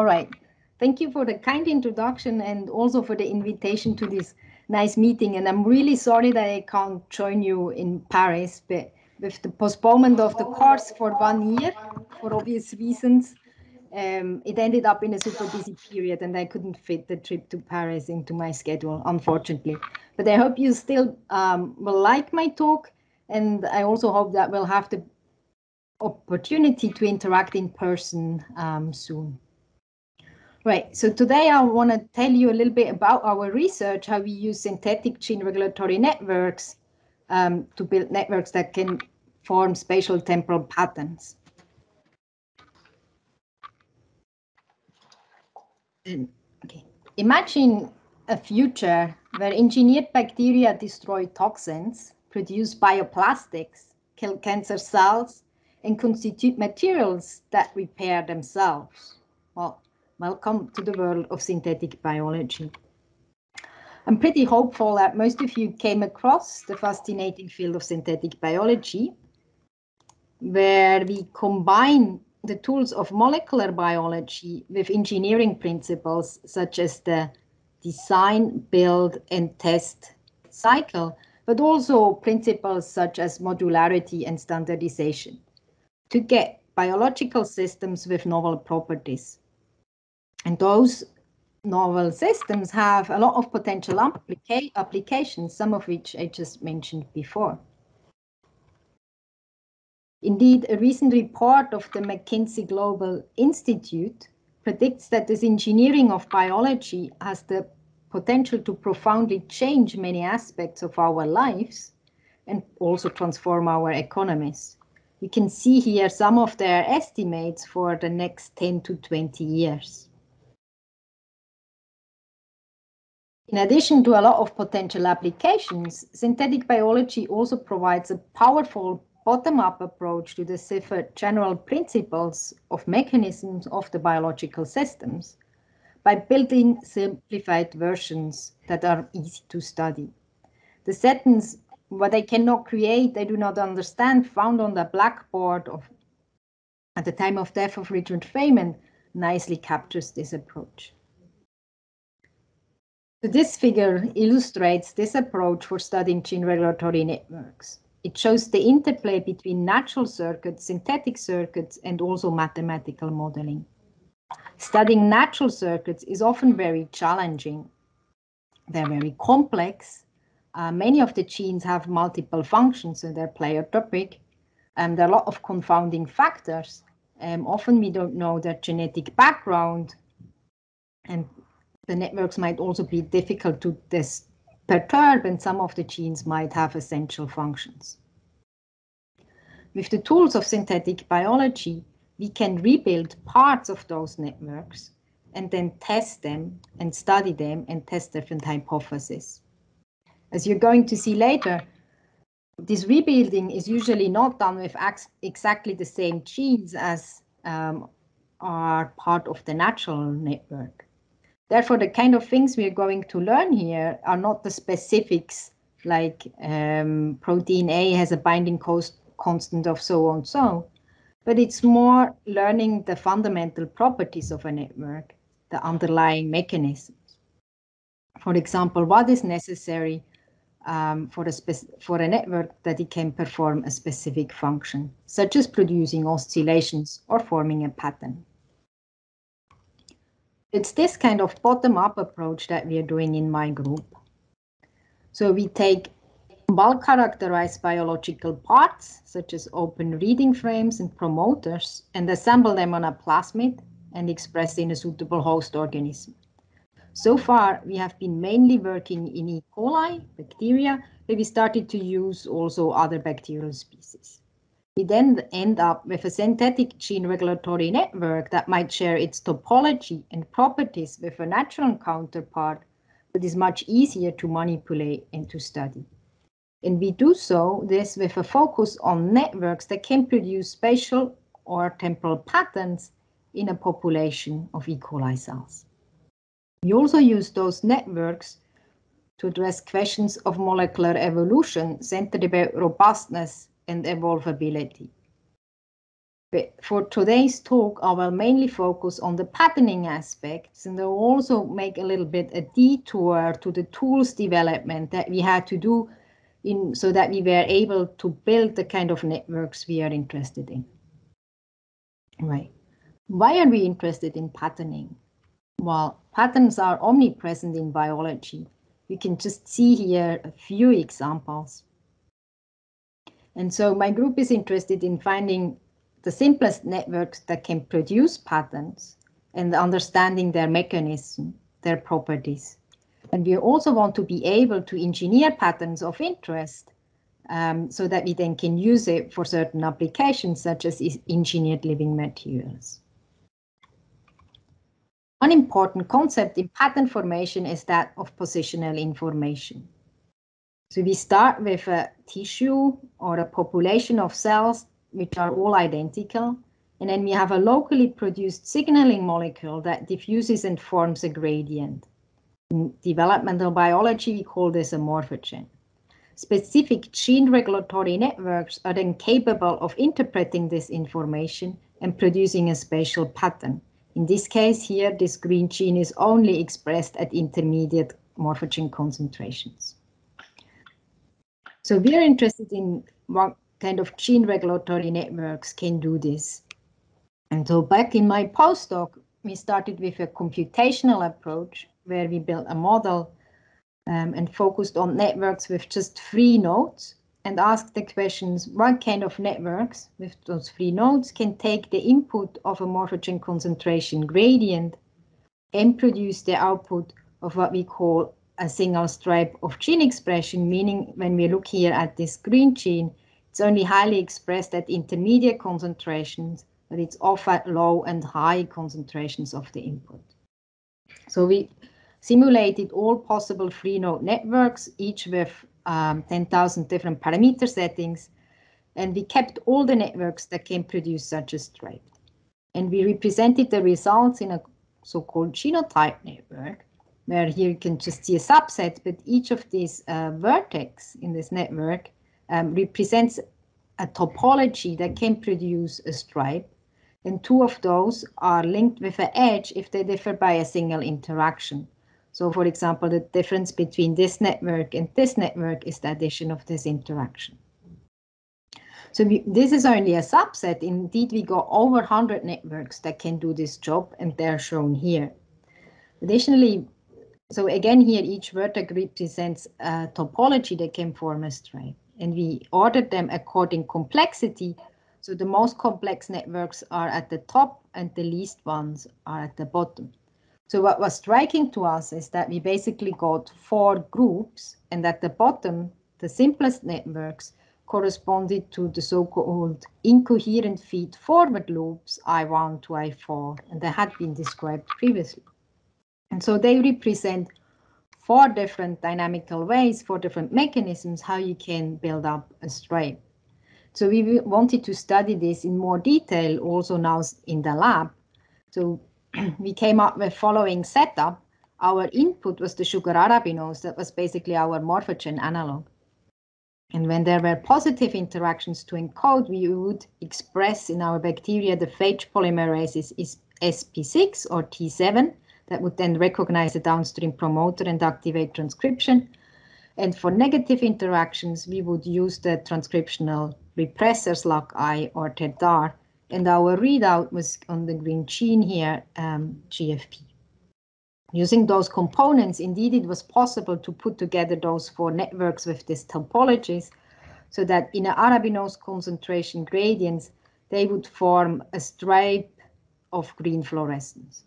All right. Thank you for the kind introduction and also for the invitation to this nice meeting. And I'm really sorry that I can't join you in Paris, but with the postponement of the course for one year, for obvious reasons, um, it ended up in a super busy period and I couldn't fit the trip to Paris into my schedule, unfortunately. But I hope you still um, will like my talk. And I also hope that we'll have the opportunity to interact in person um, soon. Right, so today I want to tell you a little bit about our research, how we use synthetic gene regulatory networks um, to build networks that can form spatial temporal patterns. okay. Imagine a future where engineered bacteria destroy toxins, produce bioplastics, kill cancer cells, and constitute materials that repair themselves. Well, welcome to the world of synthetic biology. I'm pretty hopeful that most of you came across the fascinating field of synthetic biology, where we combine the tools of molecular biology with engineering principles such as the design, build, and test cycle, but also principles such as modularity and standardization to get biological systems with novel properties. And those novel systems have a lot of potential applica applications, some of which I just mentioned before. Indeed, a recent report of the McKinsey Global Institute predicts that this engineering of biology has the potential to profoundly change many aspects of our lives and also transform our economies. You can see here some of their estimates for the next 10 to 20 years. In addition to a lot of potential applications, synthetic biology also provides a powerful bottom-up approach to decipher general principles of mechanisms of the biological systems by building simplified versions that are easy to study. The sentence, what I cannot create, I do not understand, found on the blackboard of at the time of death of Richard Feynman nicely captures this approach. This figure illustrates this approach for studying gene regulatory networks. It shows the interplay between natural circuits, synthetic circuits, and also mathematical modeling. Studying natural circuits is often very challenging. They're very complex. Uh, many of the genes have multiple functions, so they're pleiotropic. And there are a lot of confounding factors. Um, often we don't know their genetic background. And the networks might also be difficult to perturb and some of the genes might have essential functions. With the tools of synthetic biology, we can rebuild parts of those networks and then test them and study them and test different hypotheses. As you're going to see later, this rebuilding is usually not done with exactly the same genes as um, are part of the natural network. Therefore, the kind of things we are going to learn here are not the specifics like um, protein A has a binding cost constant of so and so, but it's more learning the fundamental properties of a network, the underlying mechanisms. For example, what is necessary um, for, a for a network that it can perform a specific function, such as producing oscillations or forming a pattern. It's this kind of bottom-up approach that we are doing in my group. So we take well-characterized biological parts, such as open reading frames and promoters, and assemble them on a plasmid and express in a suitable host organism. So far, we have been mainly working in E. coli, bacteria, but we started to use also other bacterial species. We then end up with a synthetic gene regulatory network that might share its topology and properties with a natural counterpart, but is much easier to manipulate and to study. And we do so this with a focus on networks that can produce spatial or temporal patterns in a population of E. coli cells. We also use those networks to address questions of molecular evolution centered about robustness and evolvability. But for today's talk, I will mainly focus on the patterning aspects and I'll also make a little bit a detour to the tools development that we had to do in so that we were able to build the kind of networks we are interested in. Right. Why are we interested in patterning? Well, patterns are omnipresent in biology. You can just see here a few examples. And so my group is interested in finding the simplest networks that can produce patterns and understanding their mechanism, their properties. And we also want to be able to engineer patterns of interest um, so that we then can use it for certain applications such as engineered living materials. One important concept in pattern formation is that of positional information. So we start with a tissue or a population of cells which are all identical. And then we have a locally produced signaling molecule that diffuses and forms a gradient. In developmental biology, we call this a morphogen. Specific gene regulatory networks are then capable of interpreting this information and producing a spatial pattern. In this case here, this green gene is only expressed at intermediate morphogen concentrations. So we are interested in what kind of gene regulatory networks can do this. And so back in my postdoc, we started with a computational approach where we built a model um, and focused on networks with just three nodes and asked the questions, what kind of networks with those three nodes can take the input of a morphogen concentration gradient and produce the output of what we call a single stripe of gene expression, meaning when we look here at this green gene, it's only highly expressed at intermediate concentrations, but it's off at low and high concentrations of the input. So we simulated all possible free node networks, each with um, 10,000 different parameter settings, and we kept all the networks that can produce such a stripe. And we represented the results in a so-called genotype network, where here you can just see a subset, but each of these uh, vertex in this network um, represents a topology that can produce a stripe. And two of those are linked with an edge if they differ by a single interaction. So for example, the difference between this network and this network is the addition of this interaction. So we, this is only a subset. Indeed, we got over 100 networks that can do this job, and they're shown here. Additionally, so again, here each vertex represents a topology that can form a stripe. And we ordered them according complexity. So the most complex networks are at the top and the least ones are at the bottom. So what was striking to us is that we basically got four groups and at the bottom, the simplest networks corresponded to the so-called incoherent feed forward loops I1 to I4, and they had been described previously. And so they represent four different dynamical ways, four different mechanisms, how you can build up a stripe. So we wanted to study this in more detail also now in the lab. So we came up with following setup. Our input was the sugar arabinose that was basically our morphogen analog. And when there were positive interactions to encode, we would express in our bacteria the phage polymerase is SP6 or T7, that would then recognize the downstream promoter and activate transcription. And for negative interactions, we would use the transcriptional repressors LAC-I or TEDAR. And our readout was on the green gene here, um, GFP. Using those components, indeed, it was possible to put together those four networks with these topologies so that in arabinose concentration gradients, they would form a stripe of green fluorescence.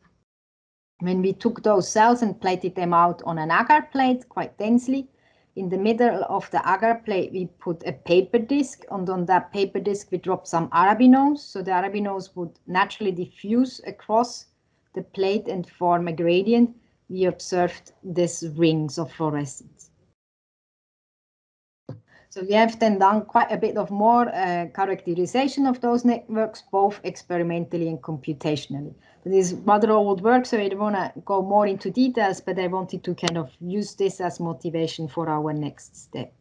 When we took those cells and plated them out on an agar plate quite densely, in the middle of the agar plate, we put a paper disc, and on that paper disc, we dropped some arabinose. So the arabinose would naturally diffuse across the plate and form a gradient. We observed these rings of fluorescence. So we have then done quite a bit of more uh, characterization of those networks, both experimentally and computationally. This is rather old work, so I don't want to go more into details, but I wanted to kind of use this as motivation for our next step.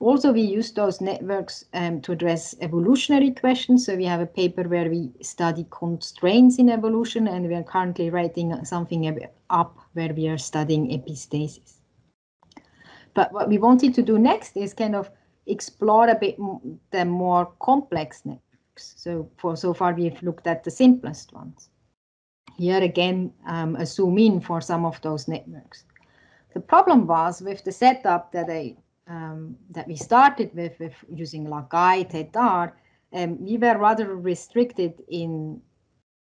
Also, we use those networks um, to address evolutionary questions. So we have a paper where we study constraints in evolution, and we are currently writing something up where we are studying epistasis. But what we wanted to do next is kind of explore a bit the more complex networks. So for so far, we've looked at the simplest ones. Here again, um, a zoom in for some of those networks. The problem was with the setup that I um, that we started with, with using Lacaille, Tétart, um, we were rather restricted in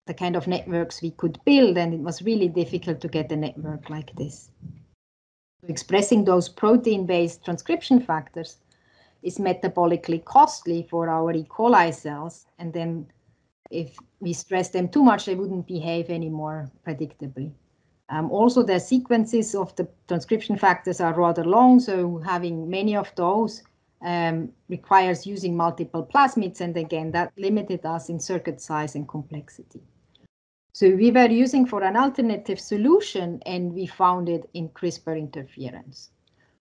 the kind of networks we could build, and it was really difficult to get a network like this. Expressing those protein-based transcription factors is metabolically costly for our E. coli cells, and then if we stress them too much, they wouldn't behave anymore predictably. Um, also, the sequences of the transcription factors are rather long, so having many of those um, requires using multiple plasmids, and again, that limited us in circuit size and complexity. So we were using for an alternative solution, and we found it in CRISPR interference.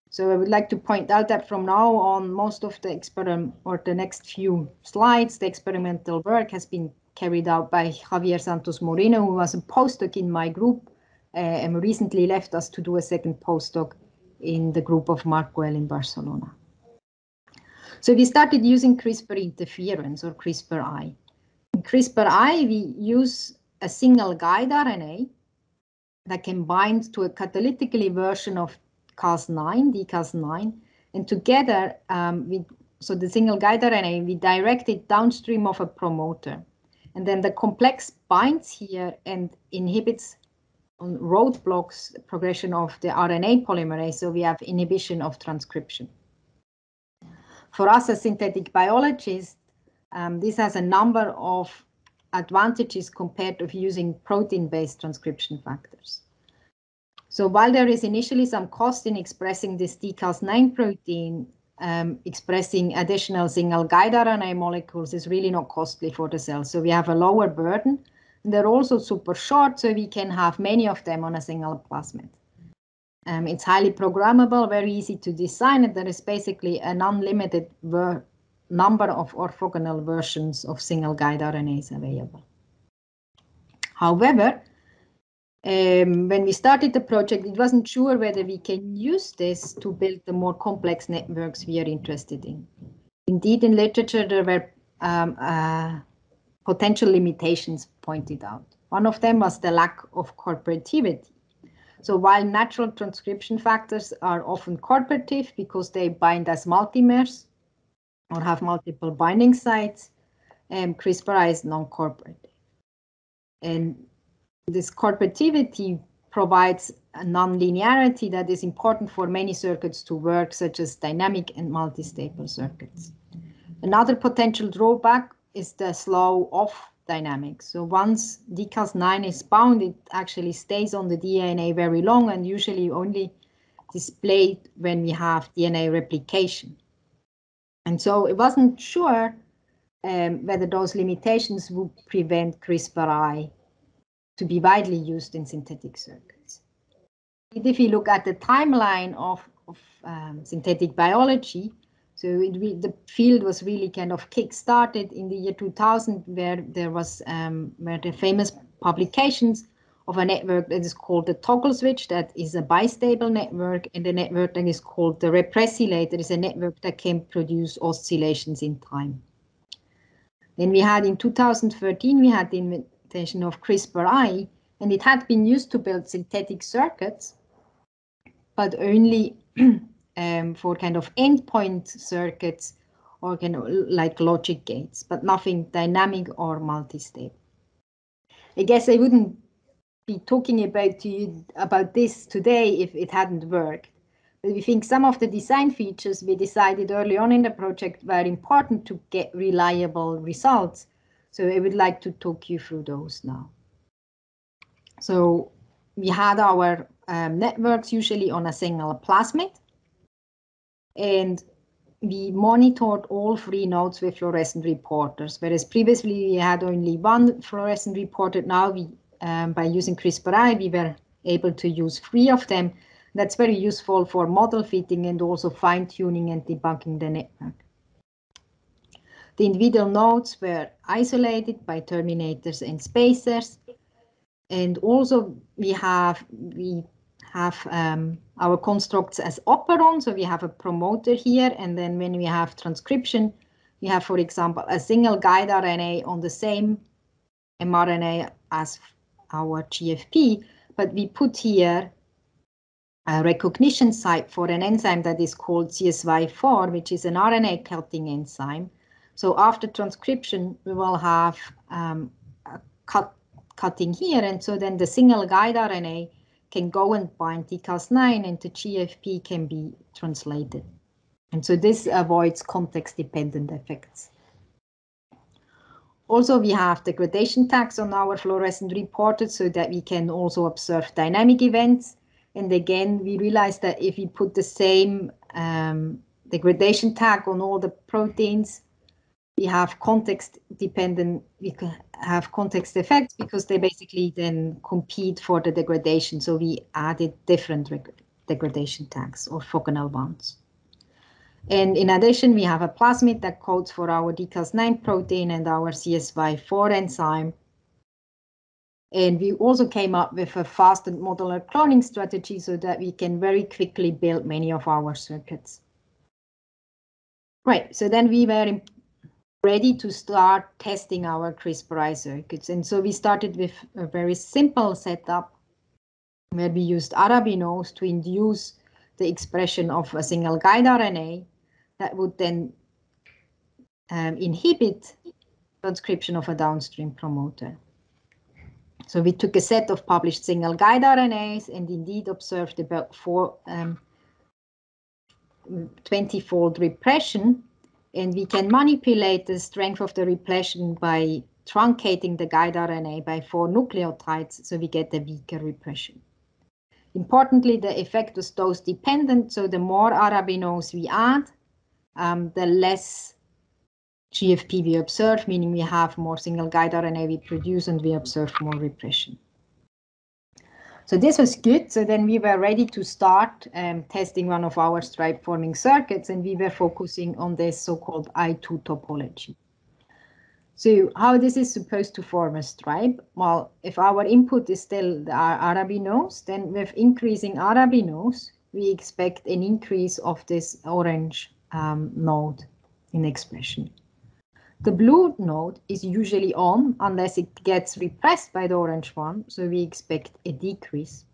So I would like to point out that from now on, most of the experiment or the next few slides, the experimental work has been carried out by Javier Santos Moreno, who was a postdoc in my group uh, and recently left us to do a second postdoc in the group of Marc Goel in Barcelona. So we started using CRISPR interference or CRISPR-I. In CRISPR-I, we use a single guide RNA that can bind to a catalytically version of Cas9, dCas9, and together, um, so the single guide RNA, we direct it downstream of a promoter. And then the complex binds here and inhibits roadblocks progression of the RNA polymerase, so we have inhibition of transcription. For us as synthetic biologists, um, this has a number of advantages compared to using protein-based transcription factors. So while there is initially some cost in expressing this dCas9 protein, um, expressing additional single guide RNA molecules is really not costly for the cell. So we have a lower burden they're also super short, so we can have many of them on a single plasmid. Um, it's highly programmable, very easy to design, and there is basically an unlimited number of orthogonal versions of single guide RNAs available. However, um, when we started the project, it wasn't sure whether we can use this to build the more complex networks we are interested in. Indeed, in literature, there were um, uh, potential limitations pointed out. One of them was the lack of corporativity. So while natural transcription factors are often corporative because they bind as multimers, or have multiple binding sites, And CRISPR is non-corporative. And this corporativity provides a nonlinearity that is important for many circuits to work, such as dynamic and multi-stable circuits. Another potential drawback is the slow off dynamics. So once dCas9 is bound, it actually stays on the DNA very long and usually only displayed when we have DNA replication. And so it wasn't sure um, whether those limitations would prevent CRISPR-I to be widely used in synthetic circuits. If you look at the timeline of, of um, synthetic biology, so the field was really kind of kick-started in the year 2000, where there was um, where the famous publications of a network that is called the toggle switch, that is a bistable network, and the network that is called the repressilator is a network that can produce oscillations in time. Then we had in 2013, we had the invention of CRISPR-I, and it had been used to build synthetic circuits, but only um, for kind of endpoint circuits or kind of like logic gates, but nothing dynamic or multi-stable. I guess I wouldn't be talking about to you about this today if it hadn't worked. But we think some of the design features we decided early on in the project were important to get reliable results. So I would like to talk you through those now. So we had our um, networks usually on a single plasmid and we monitored all three nodes with fluorescent reporters, whereas previously we had only one fluorescent reporter. Now we, um, by using CRISPR-I, we were able to use three of them. That's very useful for model fitting and also fine tuning and debunking the network. The individual nodes were isolated by terminators and spacers. And also we have we have um, our constructs as operon. So we have a promoter here. And then when we have transcription, we have, for example, a single guide RNA on the same mRNA as our GFP, but we put here a recognition site for an enzyme that is called CSY4, which is an RNA cutting enzyme. So after transcription, we will have um, cut, cutting here. And so then the single guide RNA can go and bind dCas9 and the GFP can be translated. And so this avoids context-dependent effects. Also, we have degradation tags on our fluorescent reporters so that we can also observe dynamic events. And again, we realized that if we put the same um, degradation tag on all the proteins, we have context dependent, we have context effects because they basically then compete for the degradation. So we added different degradation tags or focal ones. And in addition, we have a plasmid that codes for our dCas9 protein and our CSY4 enzyme. And we also came up with a fast and modular cloning strategy so that we can very quickly build many of our circuits. Right, so then we were ready to start testing our CRISPR circuits. And so we started with a very simple setup where we used arabinose to induce the expression of a single guide RNA that would then um, inhibit transcription of a downstream promoter. So we took a set of published single guide RNAs and indeed observed about four um, 20-fold repression. And we can manipulate the strength of the repression by truncating the guide RNA by four nucleotides, so we get a weaker repression. Importantly, the effect was dose dependent, so the more arabinose we add, um, the less GFP we observe, meaning we have more single guide RNA we produce and we observe more repression. So this was good. So then we were ready to start um, testing one of our stripe forming circuits and we were focusing on this so-called I2 topology. So how this is supposed to form a stripe? Well, if our input is still the arabinose, then with increasing arabinose, we expect an increase of this orange um, node in expression. The blue node is usually on unless it gets repressed by the orange one, so we expect a decrease.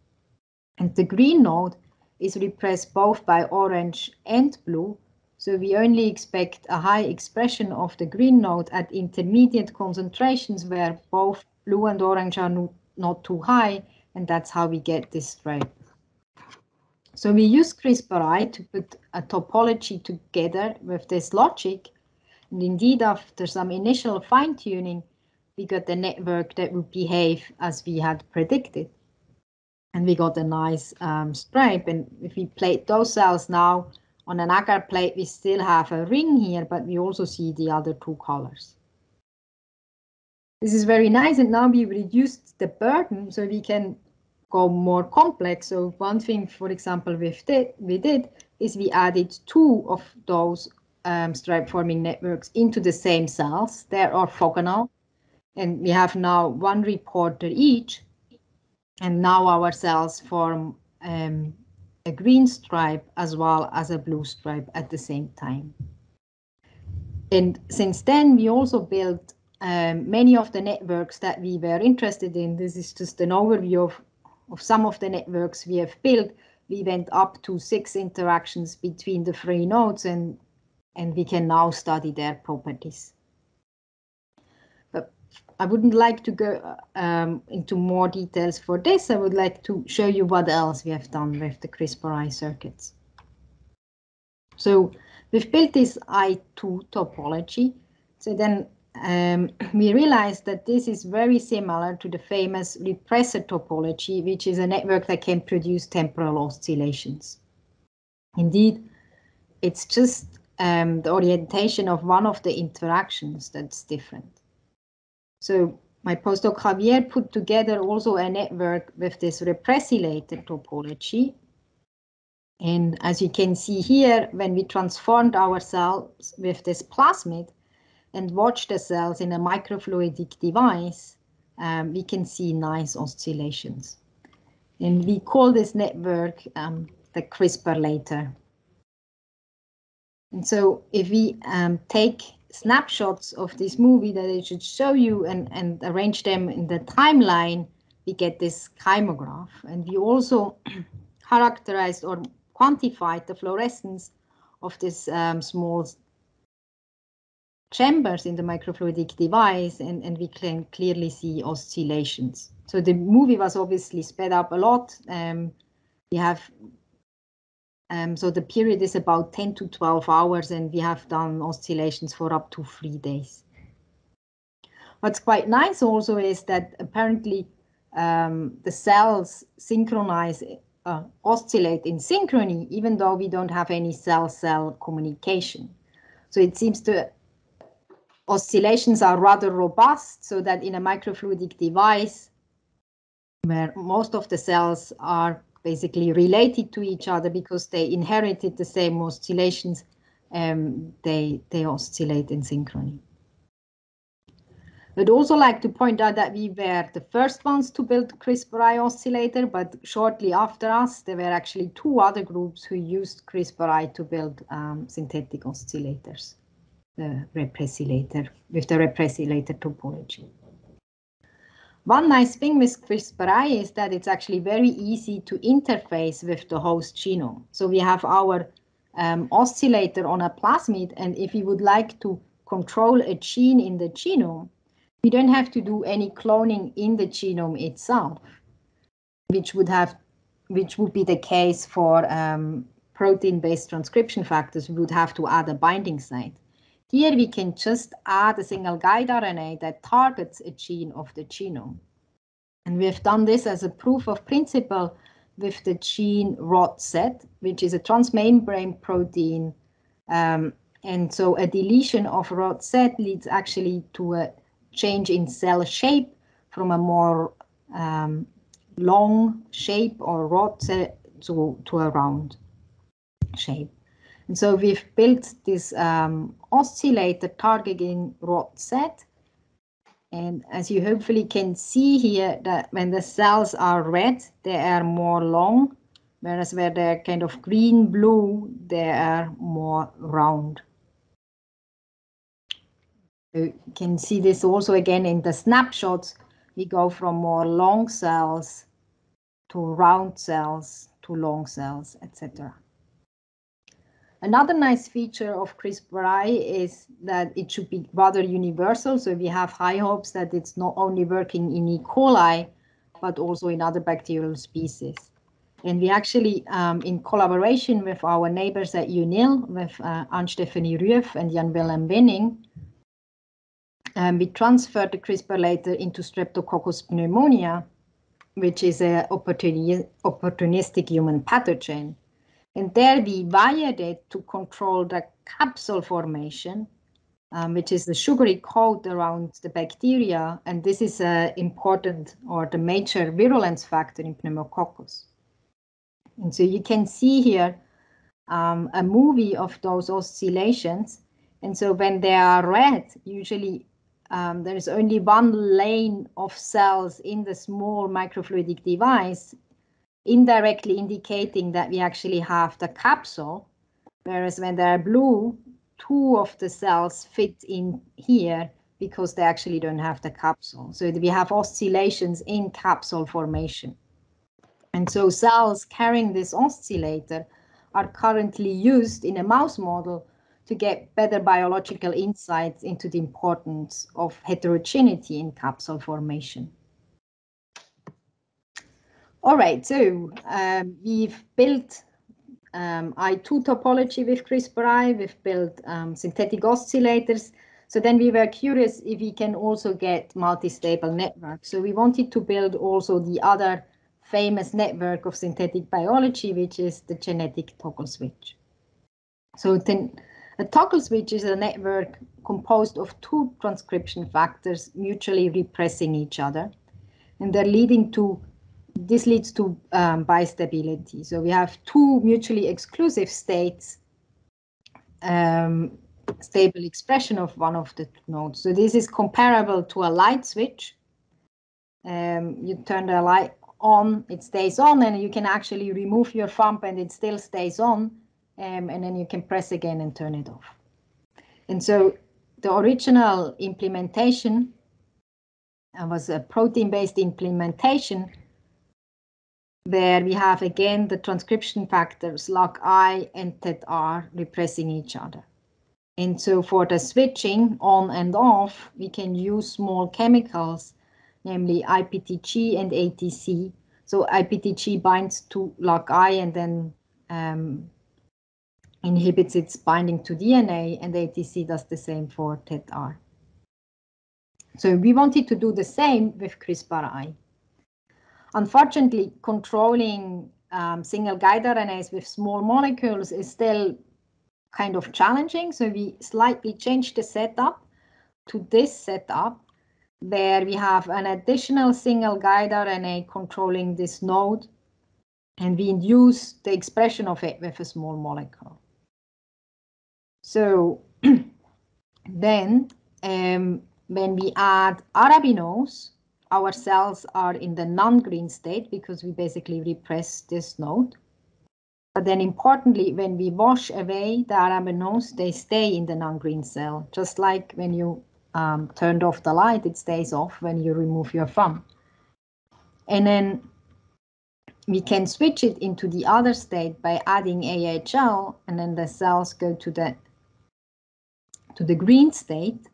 And the green node is repressed both by orange and blue, so we only expect a high expression of the green node at intermediate concentrations where both blue and orange are not too high, and that's how we get this stripe. So we use CRISPR-I to put a topology together with this logic. And indeed, after some initial fine-tuning, we got a network that would behave as we had predicted. And we got a nice um, stripe. And if we plate those cells now on an agar plate, we still have a ring here, but we also see the other two colors. This is very nice. And now we reduced the burden so we can go more complex. So one thing, for example, we did, we did is we added two of those um, stripe forming networks into the same cells. They're orthogonal. And we have now one reporter each. And now our cells form um, a green stripe as well as a blue stripe at the same time. And since then, we also built um, many of the networks that we were interested in. This is just an overview of of some of the networks we have built, we went up to six interactions between the three nodes and, and we can now study their properties. But I wouldn't like to go um, into more details for this. I would like to show you what else we have done with the CRISPR-I circuits. So we've built this I2 topology. So then um, we realized that this is very similar to the famous repressor topology, which is a network that can produce temporal oscillations. Indeed, it's just um, the orientation of one of the interactions that's different. So my postdoc Javier put together also a network with this repressilator topology. And as you can see here, when we transformed our cells with this plasmid and watch the cells in a microfluidic device, um, we can see nice oscillations. And we call this network um, the CRISPR later. And so if we um, take snapshots of this movie that I should show you and, and arrange them in the timeline, we get this kymograph. And we also characterized or quantified the fluorescence of this um, small chambers in the microfluidic device, and, and we can clearly see oscillations. So the movie was obviously sped up a lot. Um, we have, um, so the period is about 10 to 12 hours, and we have done oscillations for up to three days. What's quite nice also is that apparently um, the cells synchronize, uh, oscillate in synchrony, even though we don't have any cell-cell communication. So it seems to oscillations are rather robust so that in a microfluidic device where most of the cells are basically related to each other because they inherited the same oscillations, um, they, they oscillate in synchrony. I'd also like to point out that we were the first ones to build CRISPR-I oscillator, but shortly after us, there were actually two other groups who used CRISPR-I to build um, synthetic oscillators the repressilator, with the repressilator topology. One nice thing with CRISPR-I is that it's actually very easy to interface with the host genome. So we have our um, oscillator on a plasmid, and if we would like to control a gene in the genome, we don't have to do any cloning in the genome itself, which would have, which would be the case for um, protein-based transcription factors. We would have to add a binding site. Here we can just add a single guide RNA that targets a gene of the genome. And we have done this as a proof of principle with the gene ROD-Z, which is a transmembrane protein. Um, and so a deletion of ROD-Z leads actually to a change in cell shape from a more um, long shape or rod to, to a round shape. And so we've built this um, oscillator targeting rod set. And as you hopefully can see here, that when the cells are red, they are more long, whereas where they're kind of green-blue, they are more round. You can see this also again in the snapshots. We go from more long cells to round cells to long cells, etc. Another nice feature of CRISPR-I is that it should be rather universal. So we have high hopes that it's not only working in E. coli, but also in other bacterial species. And we actually, um, in collaboration with our neighbors at UNIL, with uh, Anne-Stephanie Rueff and Jan-Willem Wenning, um, we transferred the CRISPR later into Streptococcus pneumonia, which is an opportunistic human pathogen. And there we wired it to control the capsule formation, um, which is the sugary coat around the bacteria. And this is an important or the major virulence factor in pneumococcus. And so you can see here um, a movie of those oscillations. And so when they are red, usually um, there is only one lane of cells in the small microfluidic device indirectly indicating that we actually have the capsule, whereas when they're blue, two of the cells fit in here because they actually don't have the capsule. So we have oscillations in capsule formation. And so cells carrying this oscillator are currently used in a mouse model to get better biological insights into the importance of heterogeneity in capsule formation. All right, so um, we've built um, I2 topology with CRISPR-I, we've built um, synthetic oscillators. So then we were curious if we can also get multi-stable networks. So we wanted to build also the other famous network of synthetic biology, which is the genetic toggle switch. So then a toggle switch is a network composed of two transcription factors mutually repressing each other. And they're leading to this leads to um, bistability. So we have two mutually exclusive states, um, stable expression of one of the nodes. So this is comparable to a light switch. Um, you turn the light on, it stays on, and you can actually remove your thumb and it still stays on, um, and then you can press again and turn it off. And so the original implementation uh, was a protein-based implementation where we have again the transcription factors LAC-I and TET-R repressing each other. And so for the switching on and off, we can use small chemicals, namely IPTG and ATC. So IPTG binds to LAC-I and then um, inhibits its binding to DNA, and ATC does the same for TET-R. So we wanted to do the same with CRISPR-I. Unfortunately, controlling um, single guide RNAs with small molecules is still kind of challenging. So we slightly changed the setup to this setup where we have an additional single guide RNA controlling this node and we induce the expression of it with a small molecule. So then um, when we add arabinose, our cells are in the non-green state because we basically repress this node. But then importantly, when we wash away the arabinose, they stay in the non-green cell, just like when you um, turned off the light, it stays off when you remove your thumb. And then we can switch it into the other state by adding AHL, and then the cells go to the to the green state.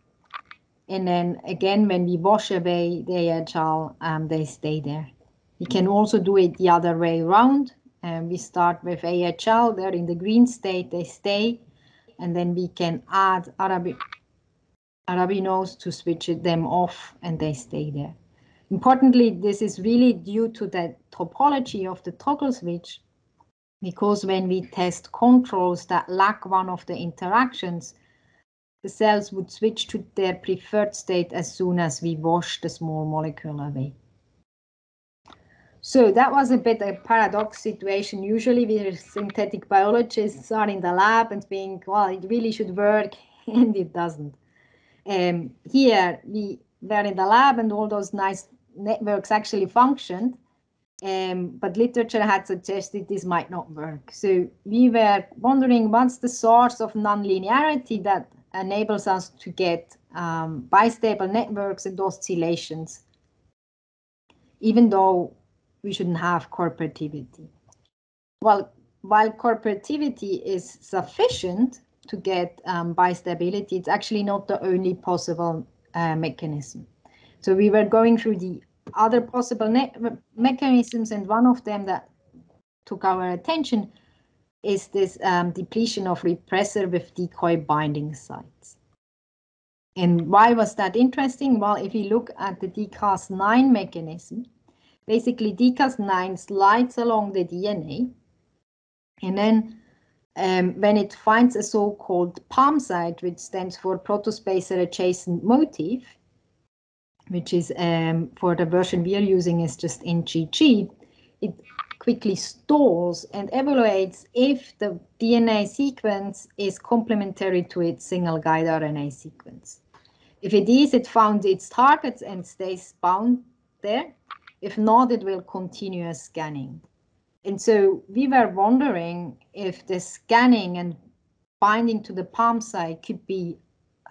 And then again, when we wash away the AHL, um, they stay there. We can also do it the other way around. And we start with AHL, they're in the green state, they stay. And then we can add Arabi arabinose to switch them off and they stay there. Importantly, this is really due to the topology of the toggle switch because when we test controls that lack one of the interactions, the cells would switch to their preferred state as soon as we wash the small molecule away. So that was a bit a paradox situation. Usually we synthetic biologists are in the lab and think, well, it really should work, and it doesn't. Um, here we were in the lab and all those nice networks actually functioned, um, but literature had suggested this might not work. So we were wondering what's the source of nonlinearity that enables us to get um, bistable networks and oscillations, even though we shouldn't have cooperativity. Well, while cooperativity is sufficient to get um, bistability, it's actually not the only possible uh, mechanism. So we were going through the other possible mechanisms, and one of them that took our attention is this um, depletion of repressor with decoy binding sites. And why was that interesting? Well, if you look at the DCAS9 mechanism, basically DCAS9 slides along the DNA, and then um, when it finds a so-called PAM site, which stands for protospacer adjacent motif, which is um, for the version we are using is just NGG, it quickly stalls and evaluates if the DNA sequence is complementary to its single guide RNA sequence. If it is, it found its targets and stays bound there. If not, it will continue scanning. And so we were wondering if the scanning and binding to the palm site could be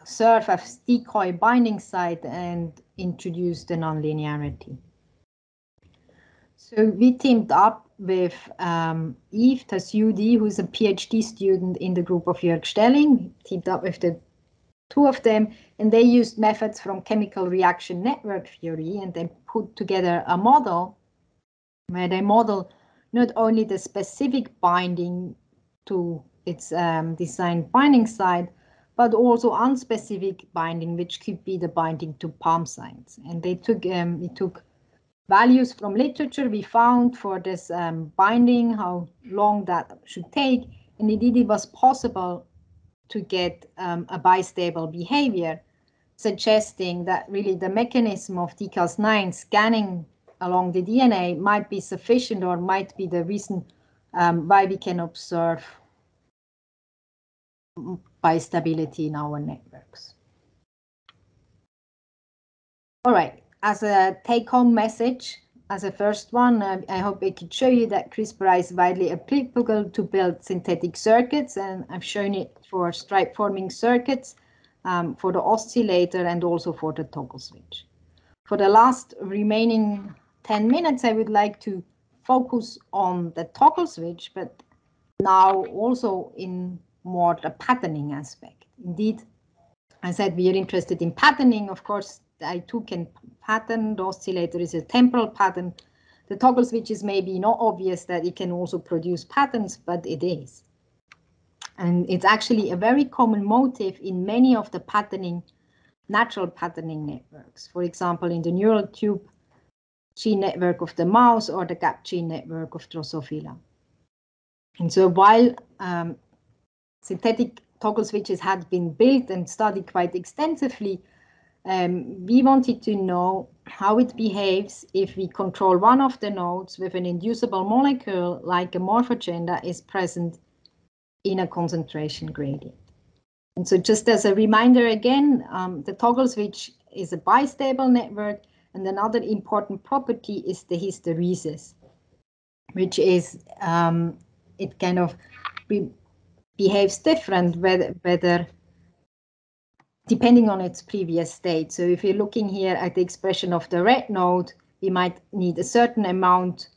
serve as decoy binding site and introduce the nonlinearity. So we teamed up with um, Yves Tassoudi, who's a PhD student in the group of Jörg Stelling, teamed up with the two of them, and they used methods from chemical reaction network theory, and they put together a model where they model not only the specific binding to its um, designed binding site, but also unspecific binding, which could be the binding to palm sites. And they took um, we took values from literature we found for this um, binding, how long that should take, and indeed it was possible to get um, a bistable behavior, suggesting that really the mechanism of DCAS9 scanning along the DNA might be sufficient or might be the reason um, why we can observe stability in our networks. All right, as a take-home message, as a first one, uh, I hope I could show you that CRISPR is widely applicable to build synthetic circuits, and I've shown it for stripe forming circuits, um, for the oscillator, and also for the toggle switch. For the last remaining 10 minutes, I would like to focus on the toggle switch, but now also in more the patterning aspect. Indeed, I said we are interested in patterning. Of course, I too can pattern. The oscillator is a temporal pattern. The toggle switch is maybe not obvious that it can also produce patterns, but it is. And it's actually a very common motif in many of the patterning, natural patterning networks. For example, in the neural tube gene network of the mouse or the gap gene network of Drosophila. And so while um, synthetic toggle switches had been built and studied quite extensively, um, we wanted to know how it behaves if we control one of the nodes with an inducible molecule like a morphogen that is present in a concentration gradient. And so just as a reminder again, um, the toggle switch is a bistable network and another important property is the hysteresis, which is um, it kind of be behaves different whether, whether depending on its previous state. So if you're looking here at the expression of the red node, we might need a certain amount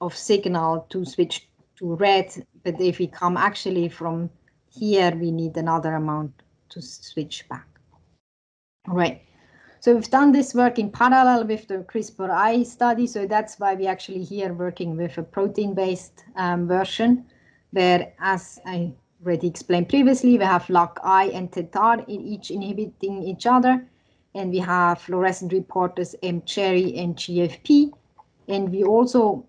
of signal to switch to red, but if we come actually from here, we need another amount to switch back. All right. So we've done this work in parallel with the CRISPR-I study. So that's why we actually here working with a protein-based um, version, where as I already explained previously, we have LAC-I and TETR in each inhibiting each other. And we have fluorescent reporters mCherry and GFP. And we also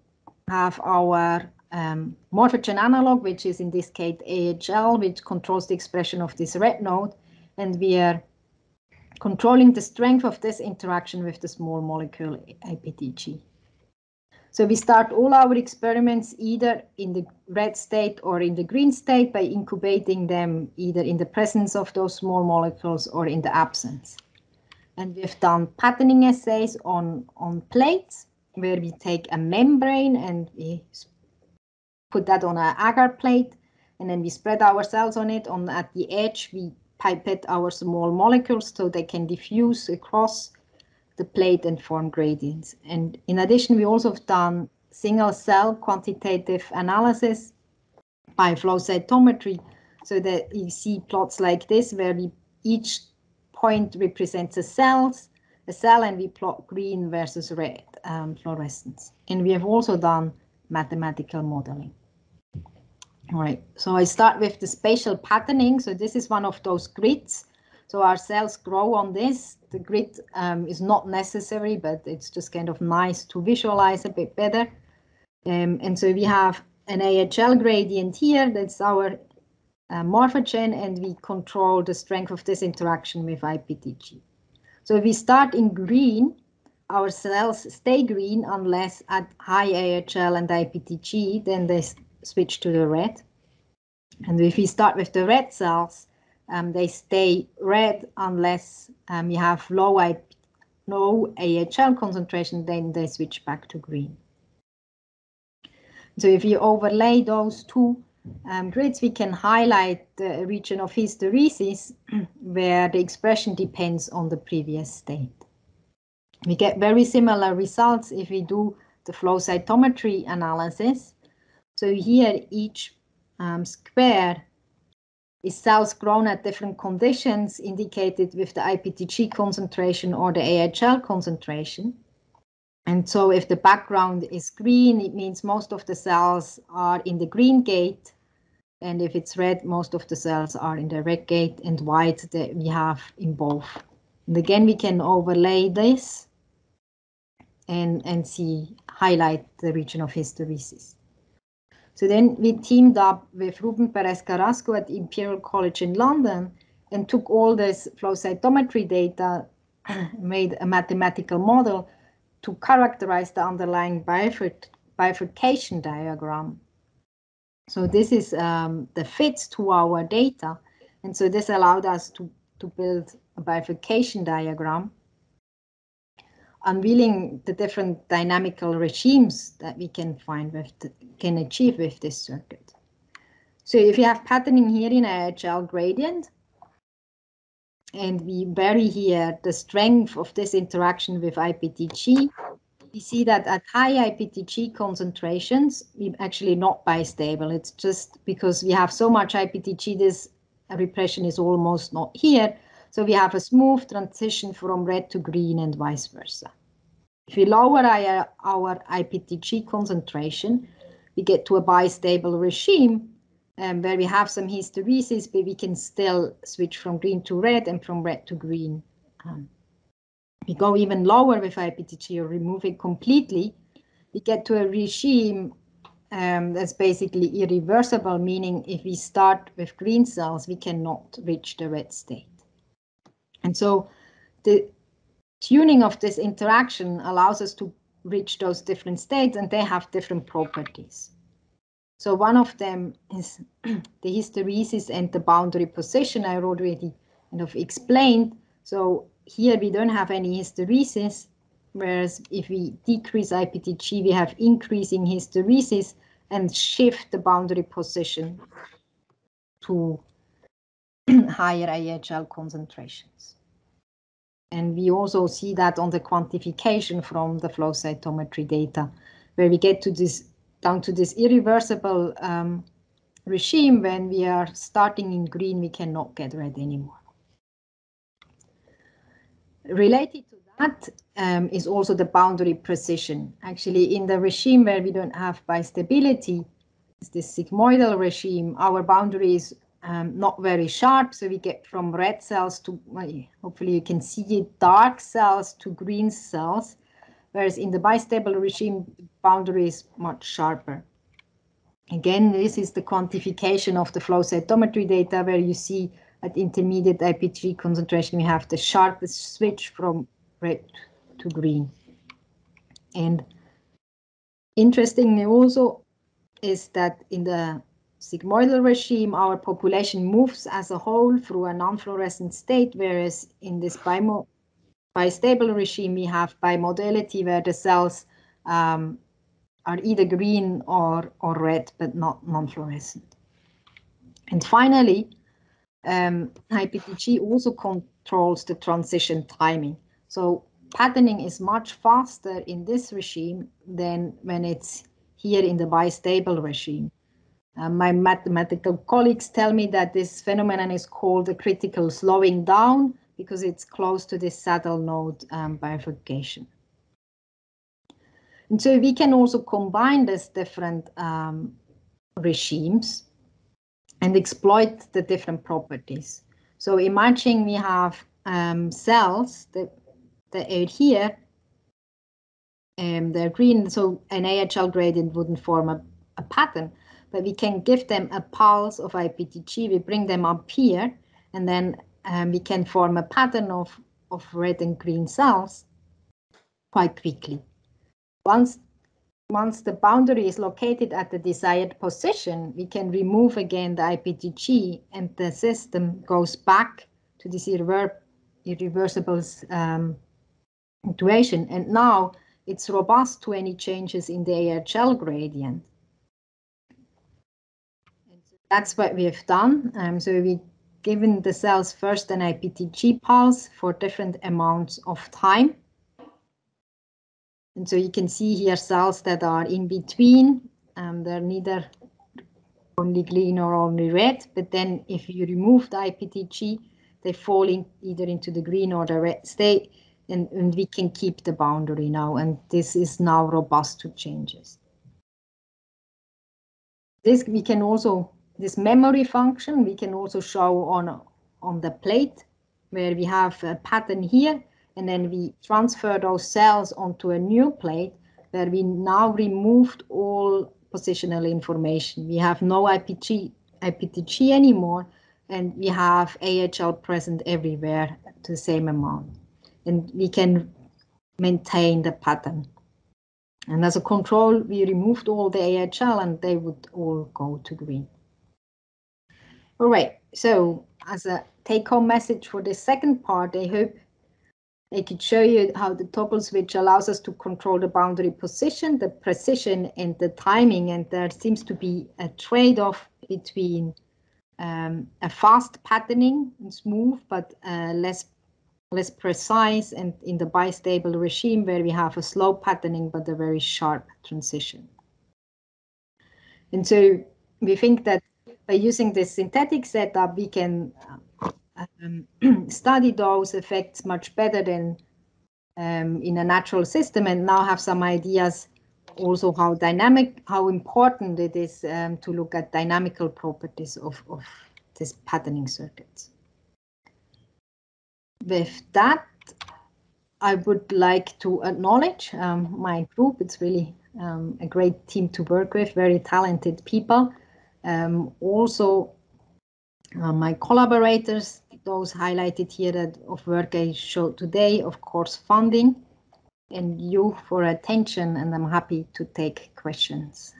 have our um, morphogen analog, which is in this case AHL, which controls the expression of this red node. And we are controlling the strength of this interaction with the small molecule IPTG. So we start all our experiments either in the red state or in the green state by incubating them either in the presence of those small molecules or in the absence. And we've done patterning assays on, on plates where we take a membrane and we put that on an agar plate and then we spread our cells on it. On at the edge, we pipette our small molecules so they can diffuse across the plate and form gradients. And in addition, we also have done single cell quantitative analysis by flow cytometry so that you see plots like this where we each point represents a cells, a cell and we plot green versus red um, fluorescence. And we have also done mathematical modeling. All right, so I start with the spatial patterning. So this is one of those grids. So our cells grow on this. The grid um, is not necessary, but it's just kind of nice to visualize a bit better. Um, and so we have an AHL gradient here. That's our uh, morphogen, and we control the strength of this interaction with IPTG. So if we start in green, our cells stay green unless at high AHL and IPTG, then they switch to the red. And if we start with the red cells, um, they stay red unless um, you have low, I, low AHL concentration, then they switch back to green. So if you overlay those two um, grids, we can highlight the region of hysteresis where the expression depends on the previous state. We get very similar results if we do the flow cytometry analysis. So here each um, square is cells grown at different conditions indicated with the IPTG concentration or the AHL concentration. And so if the background is green, it means most of the cells are in the green gate. And if it's red, most of the cells are in the red gate and white that we have in both. And again, we can overlay this and, and see, highlight the region of hysteresis. So then we teamed up with Ruben Perez Carrasco at Imperial College in London and took all this flow cytometry data, made a mathematical model, to characterize the underlying bifurcation diagram. So this is um, the fits to our data. And so this allowed us to, to build a bifurcation diagram unveiling the different dynamical regimes that we can find with the, can achieve with this circuit. So if you have patterning here in AHL gradient, and we vary here the strength of this interaction with IPTG, we see that at high IPTG concentrations, we actually not bistable. It's just because we have so much IPTG, this repression is almost not here. So we have a smooth transition from red to green and vice versa. If we lower our, our IPTG concentration, we get to a bistable regime um, where we have some hysteresis, but we can still switch from green to red and from red to green. Um, we go even lower with IPTG or remove it completely, we get to a regime um, that's basically irreversible, meaning if we start with green cells, we cannot reach the red state. And so the tuning of this interaction allows us to reach those different states and they have different properties. So one of them is the hysteresis and the boundary position I already kind of explained. So here we don't have any hysteresis, whereas if we decrease IPTG, we have increasing hysteresis and shift the boundary position to higher AHL concentrations. And we also see that on the quantification from the flow cytometry data, where we get to this down to this irreversible um, regime when we are starting in green, we cannot get red anymore. Related to that um, is also the boundary precision. Actually, in the regime where we don't have bistability, this sigmoidal regime, our boundary is um, not very sharp. So we get from red cells to, well, hopefully you can see it, dark cells to green cells, whereas in the bistable regime, the boundary is much sharper. Again, this is the quantification of the flow cytometry data where you see at intermediate IPTG concentration, we have the sharpest switch from red to green. And interestingly also is that in the sigmoidal regime, our population moves as a whole through a non-fluorescent state, whereas in this bimo bistable regime, we have bimodality where the cells um, are either green or, or red, but not non-fluorescent. And finally, um, IPTG also controls the transition timing. So patterning is much faster in this regime than when it's here in the bistable regime. Uh, my mathematical colleagues tell me that this phenomenon is called a critical slowing down because it's close to this saddle node um, bifurcation. And so we can also combine these different um, regimes and exploit the different properties. So imagine we have um, cells that, that are here, and they're green, so an AHL gradient wouldn't form a, a pattern, but we can give them a pulse of IPTG, we bring them up here, and then um, we can form a pattern of, of red and green cells quite quickly. Once once the boundary is located at the desired position, we can remove again the IPTG and the system goes back to this irrever irreversible um, situation. And now it's robust to any changes in the AHL gradient. That's what we have done. Um, so we've given the cells first an IPTG pulse for different amounts of time. And so you can see here cells that are in between. Um, they're neither only green or only red, but then if you remove the IPTG, they fall in either into the green or the red state, and, and we can keep the boundary now, and this is now robust to changes. This we can also, this memory function, we can also show on, on the plate, where we have a pattern here, and then we transfer those cells onto a new plate where we now removed all positional information. We have no IPG, IPTG anymore, and we have AHL present everywhere to the same amount. And we can maintain the pattern. And as a control, we removed all the AHL and they would all go to green. All right, so as a take-home message for the second part, I hope I could show you how the toggle switch allows us to control the boundary position, the precision and the timing. And there seems to be a trade-off between um, a fast patterning and smooth, but uh, less less precise and in the bistable regime where we have a slow patterning but a very sharp transition. And so we think that by using this synthetic setup, we can um, study those effects much better than um, in a natural system and now have some ideas also how dynamic, how important it is um, to look at dynamical properties of, of this patterning circuits. With that, I would like to acknowledge um, my group. It's really um, a great team to work with, very talented people. Um, also, uh, my collaborators, those highlighted here that of work I showed today, of course, funding, and you for attention, and I'm happy to take questions.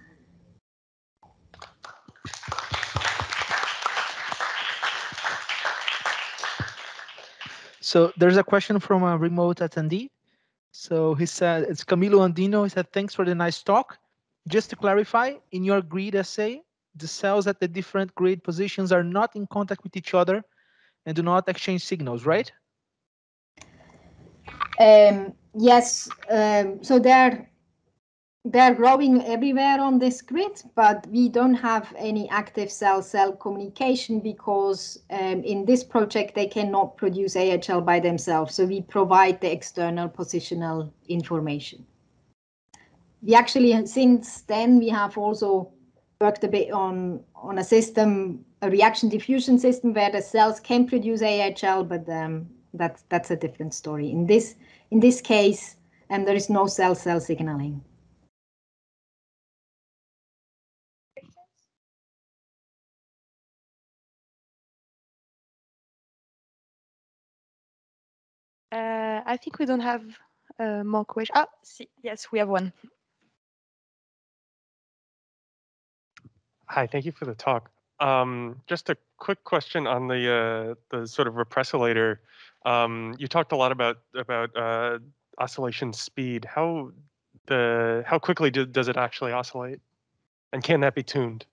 So there's a question from a remote attendee. So he said, it's Camilo Andino. He said, thanks for the nice talk. Just to clarify, in your grid essay, the cells at the different grid positions are not in contact with each other and do not exchange signals, right? Um, yes, um, so they're they're growing everywhere on this grid, but we don't have any active cell-cell communication because um, in this project they cannot produce AHL by themselves. So we provide the external positional information. We actually, since then, we have also worked a bit on, on a system, a reaction diffusion system where the cells can produce AHL, but um, that's, that's a different story. In this, in this case, um, there is no cell-cell signaling. Uh, I think we don't have uh, more questions. Ah, see, yes, we have one. Hi, thank you for the talk. Um, just a quick question on the uh, the sort of repressilator. Um, you talked a lot about about uh, oscillation speed. How the how quickly do, does it actually oscillate, and can that be tuned?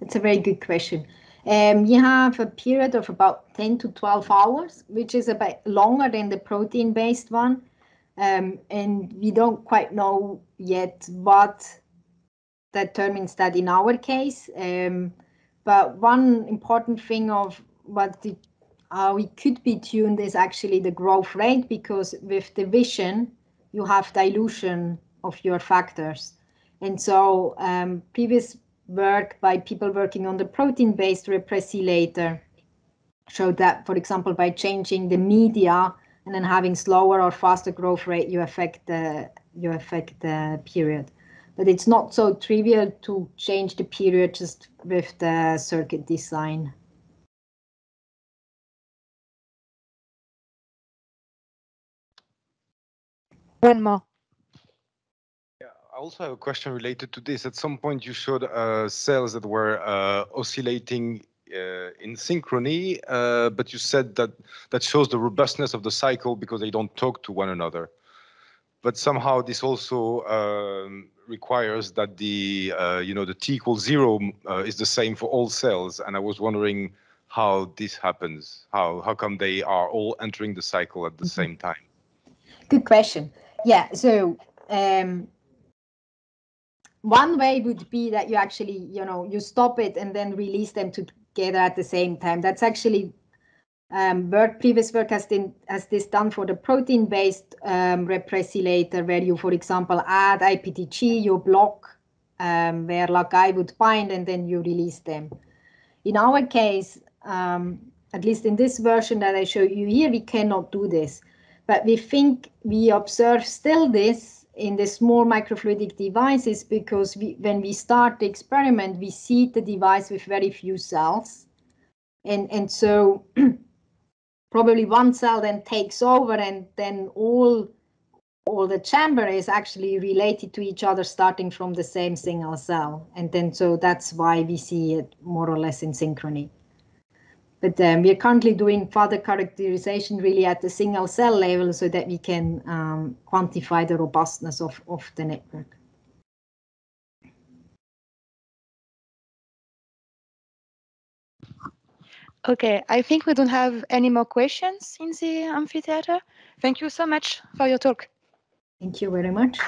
That's a very good question. Um, you have a period of about 10 to 12 hours, which is a bit longer than the protein-based one. Um, and we don't quite know yet what determines that in our case. Um, but one important thing of what the, how could be tuned is actually the growth rate, because with division, you have dilution of your factors. And so um, previous work by people working on the protein-based repressilator showed that, for example, by changing the media and then having slower or faster growth rate, you affect the you affect the period. But it's not so trivial to change the period just with the circuit design. One more Yeah, I also have a question related to this. At some point, you showed uh, cells that were uh, oscillating uh, in synchrony, uh, but you said that that shows the robustness of the cycle because they don't talk to one another. But somehow this also um, requires that the uh, you know the t equals zero uh, is the same for all cells, and I was wondering how this happens. How how come they are all entering the cycle at the mm -hmm. same time? Good question. Yeah. So. Um, one way would be that you actually, you know, you stop it and then release them together at the same time. That's actually um, work, previous work has, been, has this done for the protein-based um, repressilator, where you, for example, add IPTG, you block um, where LAG-I would bind, and then you release them. In our case, um, at least in this version that I show you here, we cannot do this. But we think we observe still this in the small microfluidic devices because we, when we start the experiment, we seed the device with very few cells. And, and so probably one cell then takes over and then all all the chamber is actually related to each other starting from the same single cell. And then so that's why we see it more or less in synchrony. But um, we are currently doing further characterization really at the single cell level so that we can um, quantify the robustness of, of the network. Okay, I think we don't have any more questions in the amphitheater. Thank you so much for your talk. Thank you very much.